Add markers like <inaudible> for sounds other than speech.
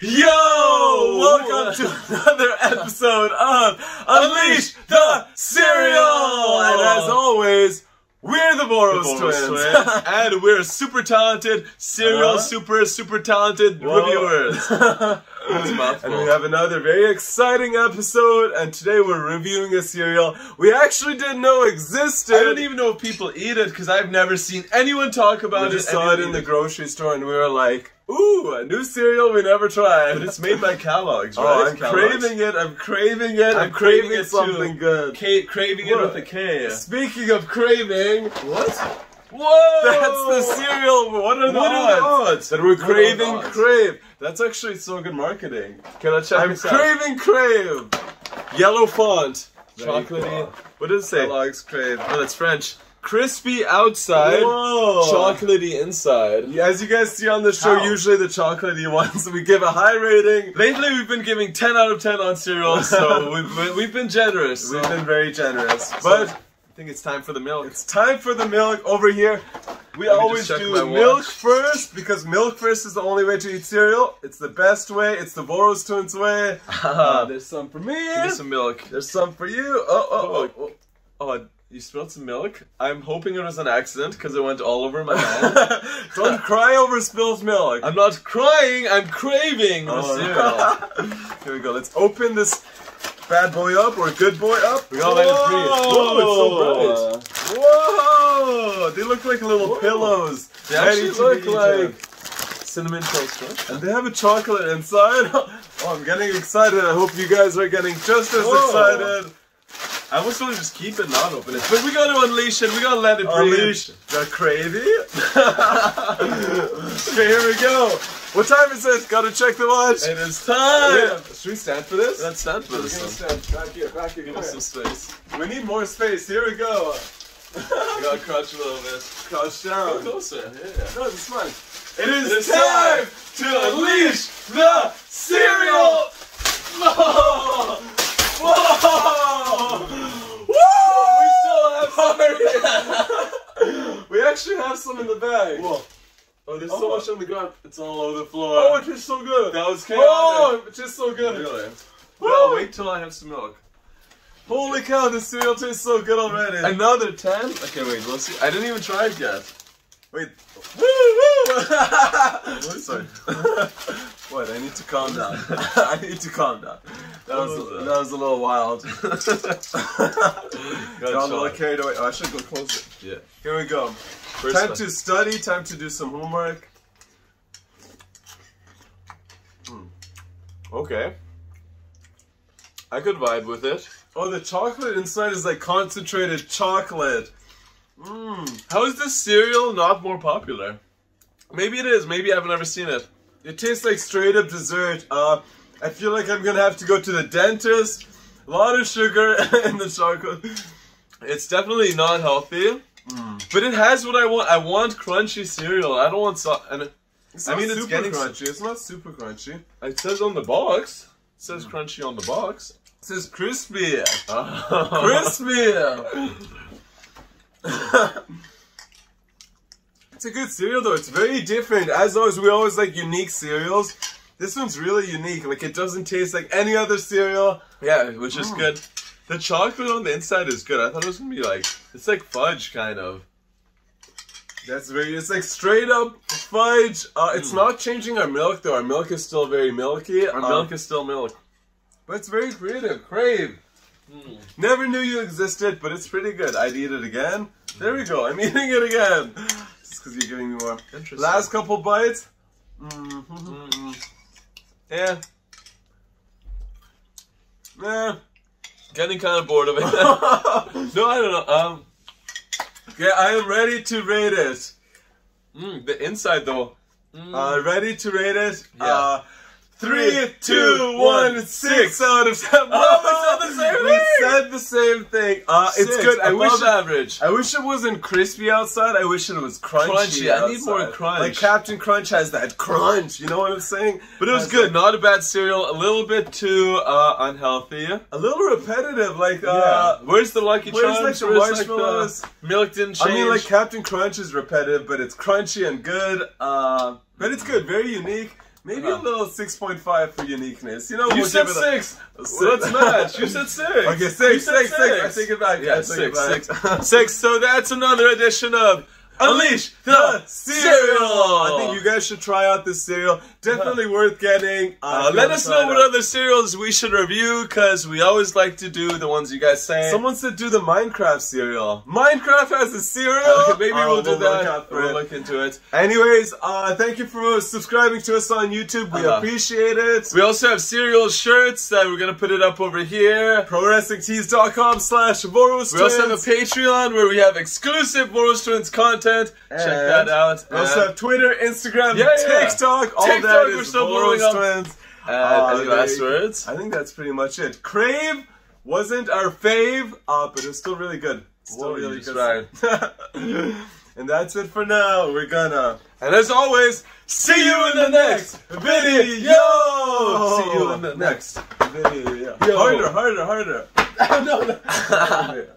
Yo! Welcome to another episode of Unleash the Cereal! And as always, we're the Voros, The Voros twins. Twins. <laughs> and we're super talented, cereal Uh-huh. super, super talented Whoa. reviewers. <laughs> And we have another very exciting episode, and today we're reviewing a cereal we actually didn't know existed. I don't even know if people eat it because I've never seen anyone talk about we it. just saw it in the grocery store, and we were like, "Ooh, a new cereal we never tried." But it's made by Kellogg's, oh. I'm Kellogg's? craving it. I'm craving it. I'm, I'm craving, craving it something too. good. K- craving What? it with a K. Speaking of craving, What? Whoa! that's the cereal. What are the What odds? are the odds? that we're What are the craving crave? That's actually so good marketing. Can I check I'm this out? craving crave. Yellow font, There chocolatey. What does it say? Kellogg's crave. Oh, that's French. Crispy outside, Whoa! chocolatey inside. As you guys see on the show, How? usually the chocolatey <laughs> ones we give a high rating. Lately, we've been giving 10 out of 10 on cereals, so <laughs> we've been, we've been generous. We've been very generous, but I think it's time for the milk. it's time for the milk over here. We Let always do milk first because milk first is the only way to eat cereal. It's the best way. It's the Voros Twins way. Uh, there's some for me. Give me some milk. There's some for you. Oh, oh, oh. oh. Oh, you spilled some milk? I'm hoping it was an accident because it went all over my <laughs> hand. Don't cry over spilled milk. I'm not crying, I'm craving the Oh, cereal. <laughs> Here we go. Let's open this bad boy up or good boy up. We gotta let it. Whoa, oh, it's so bright. Whoa! They look like little Whoa. pillows. They actually look like cinnamon toast crunch. And they have a chocolate inside. <laughs> Oh, I'm getting excited. I hope you guys are getting just as Whoa. excited. I was gonna just keep it, not open it. But we gotta unleash it, we gotta let it breathe. Unleash the crazy. <laughs> okay, here we go. What time is it? Gotta check the watch. It is time! Should we stand for this? Let's stand for We're this gonna stand back here, back here. Give us some space. We need more space. Here we go. We gotta crouch a little bit. Crouch down. Go closer. Yeah. No, this is fine. It is, It is time time to unleash the cereal. <laughs> Whoa! Whoa! We still have some. we actually have some in the bag. Whoa. Oh, there's Oh. so much on the ground. It's all over the floor. Oh, it tastes so good. that was chaotic. Oh, it tastes so good. Really? Woo! Well, wait till I have some milk. Holy cow, this cereal tastes so good already. Another 10? Okay, wait, let's see. I didn't even try it yet. Wait. Woo woo! <laughs> Sorry. <laughs> what? I need to calm down. <laughs> I need to calm down. That was What was that? that was a little wild. Got Got a little carried away. Oh, I should go closer. Yeah. Here we go. First time one. to study. Time to do some homework. Hmm. Okay. I could vibe with it. Oh, the chocolate inside is like concentrated chocolate. Mmm. How is this cereal not more popular? Maybe it is. Maybe I've never seen it. It tastes like straight up dessert. Uh, I feel like I'm gonna have to go to the dentist. A lot of sugar <laughs> in the chocolate. It's definitely not healthy, Mm. but it has what I want. I want crunchy cereal. I don't want so. And It's I mean, it's getting- crunchy. It's not super crunchy. It it says on the box. It says mm. crunchy on the box. says crispy. <laughs> Crispy. <laughs> It's a good cereal though. It's very different. As always, we always like unique cereals. This one's really unique. Like it doesn't taste like any other cereal. Yeah, which is mm. good. The chocolate on the inside is good. I thought it was gonna be like it's like fudge kind of. That's very. It's like straight up fudge. Uh, it's not changing our milk though. Our milk is still very milky. Our Uh, milk is still milk. but it's very creative. Crave. Never knew you existed, but it's pretty good. I'd eat it again. There we go. I'm <laughs> eating it again. Just because you're giving me more. Interesting. Last couple bites. Mm-hmm. yeah, Yeah. Getting kind of bored of it. <laughs> no, I don't know. Um, Okay, I am ready to rate it. mm, the inside though. Mm. Uh, ready to rate it? Yeah. Uh, Three, two, one, six out of seven. Oh, we said the <laughs> same We thing! said the same thing. Uh, it's Six, good. I above wish. average. I wish it wasn't crispy outside. I wish it was crunchy. Crunchy. I need more outside. crunch. Like Captain Crunch has that crunch. You know what I'm saying? But it was good. Not a bad cereal. A little bit too uh, unhealthy. A little repetitive. Like, Uh, uh, where's the Lucky where's, like, the marshmallows? the milk didn't change. I mean, like Captain Crunch is repetitive, but it's crunchy and good. Uh, but it's good. Very unique. Maybe a little 6.5 for uniqueness. You know, You we'll said give it a- six. a <laughs> So let's match. You said six. Okay, six, said six, six. I take it back. Yeah, I take six, it back. <laughs> Six. So that's another edition of Unleash the Cereal. I think you guys should try out this cereal. Definitely worth getting. Uh, let us know what other cereals we should review because we always like to do the ones you guys say. Someone said do the Minecraft cereal. Minecraft has a cereal. <laughs> Uh, maybe Oh, we'll do look that. We'll it. look into it. Anyways, uh, thank you for subscribing to us on YouTube. We Uh-huh. appreciate it. We also have cereal shirts that we're gonna put it up over here. ProWrestlingTees.com slash Voros We also have a Patreon where we have exclusive Voros Twins content. Check that out. We also And- have Twitter, Instagram, Yeah, yeah. TikTok. All TikTok, that we're is still blowing up. Twins. uh, Uh, any last words? I think that's pretty much it. Crave wasn't our fave, uh, but it's still really good. Still Whoa, really good. <laughs> and that's it for now. We're gonna And as always, see you in the next video. See you in the next. video. Harder, harder, harder. <laughs> no, no. <laughs> Harder.